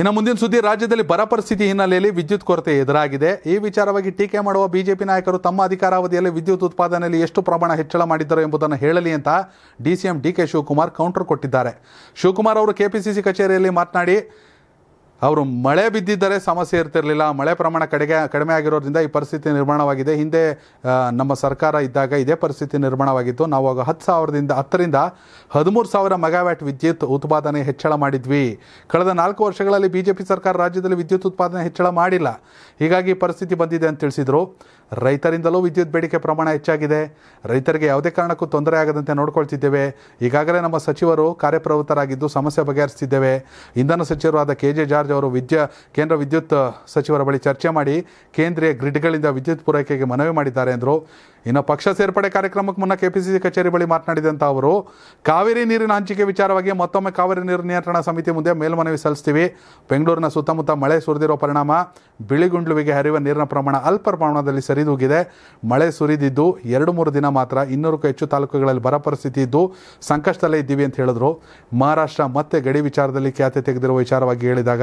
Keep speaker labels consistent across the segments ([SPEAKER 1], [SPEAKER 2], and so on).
[SPEAKER 1] ಇನ್ನು ಮುಂದಿನ ಸುದ್ದಿ, ರಾಜ್ಯದಲ್ಲಿ ಬರ ಪರಿಸ್ಥಿತಿ ಹಿನ್ನೆಲೆಯಲ್ಲಿ ವಿದ್ಯುತ್ ಕೊರತೆ ಎದುರಾಗಿದೆ. ಈ ವಿಚಾರವಾಗಿ ಟೀಕೆ ಮಾಡುವ ಬಿಜೆಪಿ ನಾಯಕರು ತಮ್ಮ ಅಧಿಕಾರಾವಧಿಯಲ್ಲಿ ವಿದ್ಯುತ್ ಉತ್ಪಾದನೆಯಲ್ಲಿ ಎಷ್ಟು ಪ್ರಮಾಣ ಹೆಚ್ಚಳ ಮಾಡಿದ್ದರು ಎಂಬುದನ್ನು ಹೇಳಲಿ ಅಂತ ಡಿಸಿಎಂ ಡಿಕೆ ಶಿವಕುಮಾರ್ ಕೌಂಟರ್ ಕೊಟ್ಟಿದ್ದಾರೆ. ಶಿವಕುಮಾರ್ ಅವರು ಕೆಪಿಸಿಸಿ ಕಚೇರಿಯಲ್ಲಿ ಮಾತನಾಡಿ ಅವರು ಮಳೆ ಬಿದ್ದಿದ್ದರೆ ಸಮಸ್ಯೆ ಇರ್ತಿರಲಿಲ್ಲ. ಮಳೆ ಪ್ರಮಾಣ ಕಡೆಗೆ, ಕಡಿಮೆ ಆಗಿರೋದ್ರಿಂದ ಈ ಪರಿಸ್ಥಿತಿ ನಿರ್ಮಾಣವಾಗಿದೆ. ಹಿಂದೆ ನಮ್ಮ ಸರ್ಕಾರ ಇದ್ದಾಗ ಇದೇ ಪರಿಸ್ಥಿತಿ ನಿರ್ಮಾಣವಾಗಿತ್ತು. ನಾವು ಆಗ ಹತ್ತು ಸಾವಿರದಿಂದ ಹತ್ತರಿಂದ ಹದಿಮೂರು ಸಾವಿರ ಮೆಗಾವ್ಯಾಟ್ ವಿದ್ಯುತ್ ಉತ್ಪಾದನೆ ಹೆಚ್ಚಳ ಮಾಡಿದ್ವಿ. ಕಳೆದ ನಾಲ್ಕು ವರ್ಷಗಳಲ್ಲಿ ಬಿ ಜೆ ಪಿ ಸರ್ಕಾರ ರಾಜ್ಯದಲ್ಲಿ ವಿದ್ಯುತ್ ಉತ್ಪಾದನೆ ಹೆಚ್ಚಳ ಮಾಡಿಲ್ಲ. ಹೀಗಾಗಿ ಪರಿಸ್ಥಿತಿ ಬಂದಿದೆ ಅಂತ ತಿಳಿಸಿದರು. ರೈತರಿಂದಲೂ ವಿದ್ಯುತ್ ಬೇಡಿಕೆ ಪ್ರಮಾಣ ಹೆಚ್ಚಾಗಿದೆ. ರೈತರಿಗೆ ಯಾವುದೇ ಕಾರಣಕ್ಕೂ ತೊಂದರೆ ಆಗದಂತೆ ನೋಡ್ಕೊಳ್ತಿದ್ದೇವೆ. ಈಗಾಗಲೇ ನಮ್ಮ ಸಚಿವರು ಕಾರ್ಯಪ್ರವೃತ್ತರಾಗಿದ್ದು ಸಮಸ್ಯೆ ಬಗೆಹರಿಸ್ತಿದ್ದೇವೆ. ಇಂಧನ ಸಚಿವರಾದ ಕೆ ಜೆ ಜಾರ್ಜ್ ಅವರು ವಿದ್ಯಾ, ಕೇಂದ್ರ ವಿದ್ಯುತ್ ಸಚಿವರ ಬಳಿ ಚರ್ಚೆ ಮಾಡಿ ಕೇಂದ್ರೀಯ ಗ್ರಿಡ್ಗಳಿಂದ ವಿದ್ಯುತ್ ಪೂರೈಕೆಗೆ ಮನವಿ ಮಾಡಿದ್ದಾರೆ ಎಂದರು. ಇನ್ನು ಪಕ್ಷ ಸೇರ್ಪಡೆ ಕಾರ್ಯಕ್ರಮಕ್ಕೆ ಮುನ್ನ ಕೆಪಿಸಿಸಿ ಕಚೇರಿ ಬಳಿ ಮಾತನಾಡಿದಂಥ ಅವರು, ಕಾವೇರಿ ನೀರಿನ ಹಂಚಿಕೆ ವಿಚಾರವಾಗಿ ಮತ್ತೊಮ್ಮೆ ಕಾವೇರಿ ನೀರು ನಿಯಂತ್ರಣ ಸಮಿತಿ ಮುಂದೆ ಮೇಲ್ಮನವಿ ಸಲ್ಲಿಸ್ತೀವಿ. ಬೆಂಗಳೂರಿನ ಸುತ್ತಮುತ್ತ ಮಳೆ ಸುರಿದಿರೋ ಪರಿಣಾಮ, ಬಿಳಿಗುಂಡ್ಲುವಿಗೆ ಹರಿಯುವ ನೀರಿನ ಪ್ರಮಾಣ ಅಲ್ಪ ಪ್ರಮಾಣದಲ್ಲಿ ಸರಿದೂಗಿದೆ. ಮಳೆ ಸುರಿದಿದ್ದು ಎರಡು ಮೂರು ದಿನ ಮಾತ್ರ ಇನ್ನೂರಕ್ಕೂ ಹೆಚ್ಚು ತಾಲೂಕುಗಳಲ್ಲಿ ಬರ ಪರಿಸ್ಥಿತಿ ಇದ್ದು ಸಂಕಷ್ಟದಲ್ಲೇ ಇದ್ದೀವಿ ಅಂತ ಹೇಳಿದ್ರು. ಮಹಾರಾಷ್ಟ್ರ ಮತ್ತೆ ಗಡಿ ವಿಚಾರದಲ್ಲಿ ಖ್ಯಾತೆ ತೆಗೆದಿರುವ ವಿಚಾರವಾಗಿ ಹೇಳಿದಾಗ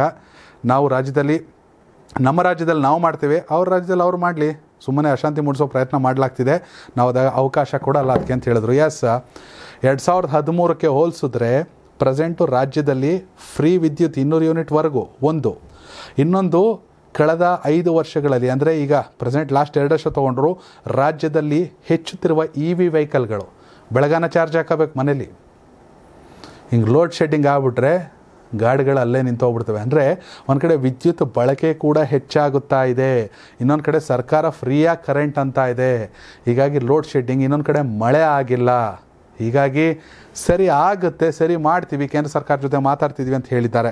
[SPEAKER 1] ನಾವು ರಾಜ್ಯದಲ್ಲಿ, ನಮ್ಮ ರಾಜ್ಯದಲ್ಲಿ ನಾವು ಮಾಡ್ತೇವೆ, ಅವ್ರ ರಾಜ್ಯದಲ್ಲಿ ಅವ್ರು ಮಾಡಲಿ. ಸುಮ್ಮನೆ ಅಶಾಂತಿ ಮೂಡಿಸೋ ಪ್ರಯತ್ನ ಮಾಡಲಾಗ್ತಿದೆ. ನಾವು ಅದಾಗ ಅವಕಾಶ ಕೊಡಲ್ಲ ಅದಕ್ಕೆ ಅಂತ ಹೇಳಿದ್ರು. ಎಸ್ ಎರಡು ಸಾವಿರದ ಹದಿಮೂರಕ್ಕೆ ಹೋಲಿಸಿದ್ರೆ ಪ್ರೆಸೆಂಟು ರಾಜ್ಯದಲ್ಲಿ ಫ್ರೀ ವಿದ್ಯುತ್ ಇನ್ನೂರು ಯೂನಿಟ್ವರೆಗೂ ಒಂದು. ಇನ್ನೊಂದು ಕಳೆದ ಐದು ವರ್ಷಗಳಲ್ಲಿ, ಅಂದರೆ ಈಗ ಪ್ರೆಸೆಂಟ್ ಲಾಸ್ಟ್ ಎರಡು ವರ್ಷ ತೊಗೊಂಡ್ರು ರಾಜ್ಯದಲ್ಲಿ ಹೆಚ್ಚುತ್ತಿರುವ ಇ ವಿ ವೆಹಿಕಲ್ಗಳು ಬೆಳಗಾನ ಚಾರ್ಜ್ ಹಾಕಬೇಕು ಮನೇಲಿ. ಹಿಂಗೆ ಲೋಡ್ ಶೆಡ್ಡಿಂಗ್ ಆಗ್ಬಿಟ್ರೆ ಗಾಡಿಗಳು ಅಲ್ಲೇ ನಿಂತೋಗ್ಬಿಡ್ತವೆ. ಅಂದರೆ ಒಂದು ಕಡೆ ವಿದ್ಯುತ್ ಬಳಕೆ ಕೂಡ ಹೆಚ್ಚಾಗುತ್ತಾ ಇದೆ. ಇನ್ನೊಂದು ಕಡೆ ಸರ್ಕಾರ ಫ್ರೀಯಾಗಿ ಕರೆಂಟ್ ಅಂತ ಇದೆ. ಹೀಗಾಗಿ ಲೋಡ್ ಶೆಡ್ಡಿಂಗ್ ಇನ್ನೊಂದು ಕಡೆ ಮಳೆ ಆಗಿಲ್ಲ. ಹೀಗಾಗಿ ಸರಿ ಆಗುತ್ತೆ, ಸರಿ ಮಾಡ್ತೀವಿ, ಕೇಂದ್ರ ಸರ್ಕಾರ ಜೊತೆ ಮಾತಾಡ್ತಿದ್ವಿ ಅಂತ ಹೇಳಿದ್ದಾರೆ.